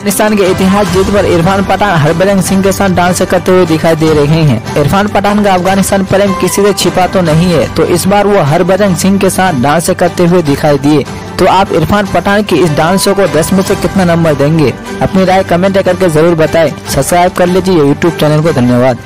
अफ़गानिस्तान के इतिहास जीत पर इरफान पठान हरभजन सिंह के साथ डांस करते हुए दिखाई दे रहे हैं। इरफान पठान का अफ़गानिस्तान प्रेम किसी से छिपा तो नहीं है तो इस बार वो हरभजन सिंह के साथ डांस करते हुए दिखाई दिए। तो आप इरफान पठान की इस डांस शो को 10 में से कितना नंबर देंगे? अपनी राय कमेंट करके ज़रूर बताएँ। सब्सक्राइब कर लीजिए यूट्यूब चैनल को, धन्यवाद।